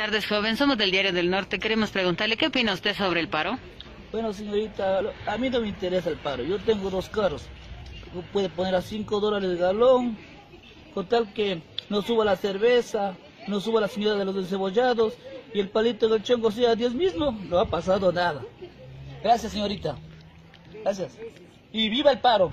tardes, joven. Somos del Diario del Norte. Queremos preguntarle, ¿qué opina usted sobre el paro? Bueno, señorita, a mí no me interesa el paro. Yo tengo dos carros. Puede poner a 5 dólares el galón, con tal que no suba la cerveza, no suba la señora de los descebollados y el palito del chongo sea a 10 mismo. No ha pasado nada. Gracias, señorita. Gracias. Y viva el paro.